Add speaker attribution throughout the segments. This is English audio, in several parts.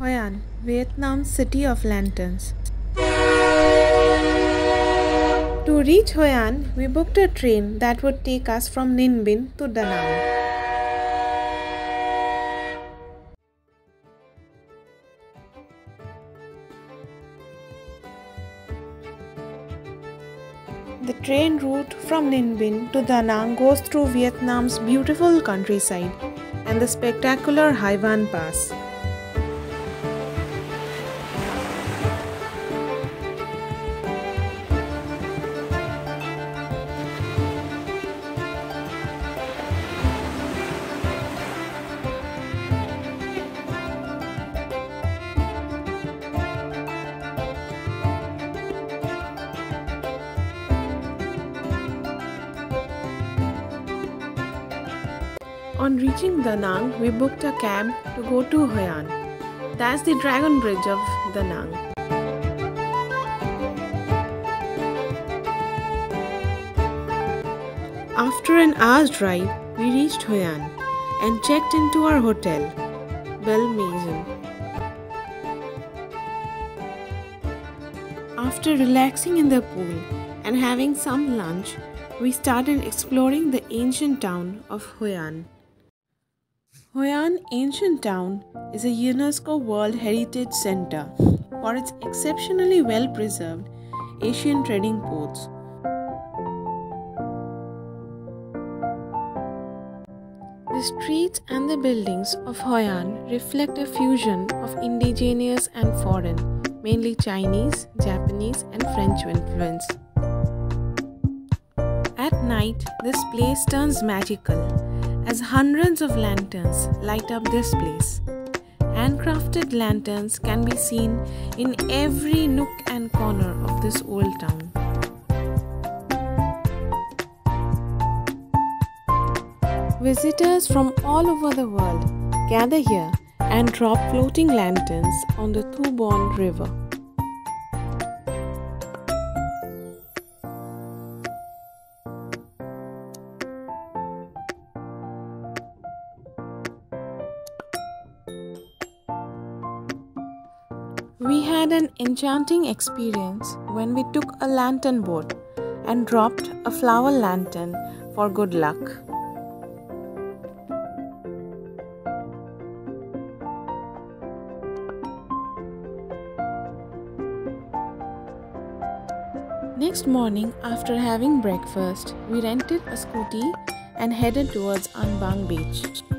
Speaker 1: Hoi An, Vietnam's city of lanterns. To reach Hoi An, we booked a train that would take us from Ninh Binh to Da Nang. The train route from Ninh Binh to Da Nang goes through Vietnam's beautiful countryside and the spectacular Hai Van Pass. On reaching Da Nang, we booked a cab to go to Hoi An. That's the Dragon Bridge of Da Nang. After an hour's drive, we reached Hoi An and checked into our hotel, Belle Maison. After relaxing in the pool and having some lunch, we started exploring the ancient town of Hoi An. Hoi An Ancient Town is a UNESCO World Heritage Center for its exceptionally well preserved Asian trading ports. The streets and the buildings of Hoi An reflect a fusion of indigenous and foreign, mainly Chinese, Japanese, and French influence. At night, this place turns magical as hundreds of lanterns light up this place. Handcrafted lanterns can be seen in every nook and corner of this old town. Visitors from all over the world gather here and drop floating lanterns on the Thu Bon River. Had an enchanting experience when we took a lantern boat and dropped a flower lantern for good luck. Next morning, after having breakfast, we rented a scooty and headed towards Anbang Beach.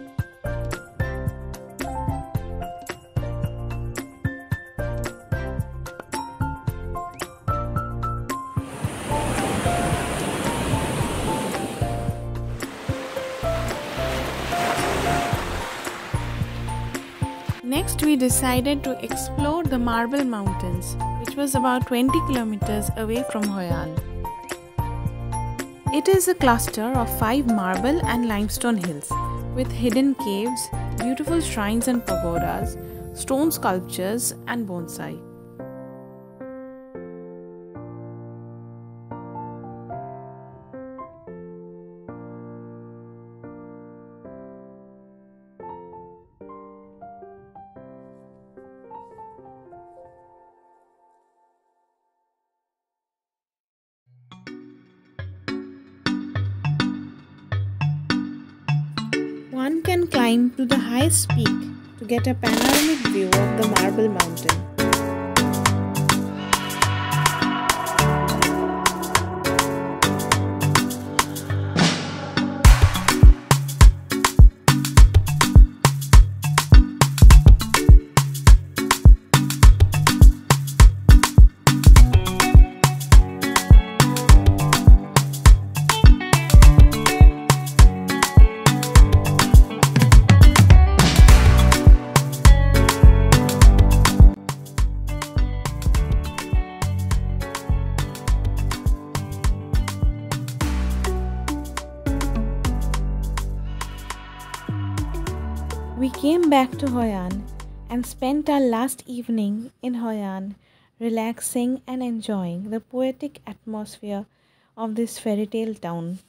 Speaker 1: Next, we decided to explore the Marble Mountains, which was about 20 kilometers away from Hoi An. It is a cluster of five marble and limestone hills with hidden caves, beautiful shrines and pagodas, stone sculptures, and bonsai. Can climb to the highest peak to get a panoramic view of the Marble Mountain. We came back to Hoi An and spent our last evening in Hoi An, relaxing and enjoying the poetic atmosphere of this fairy tale town.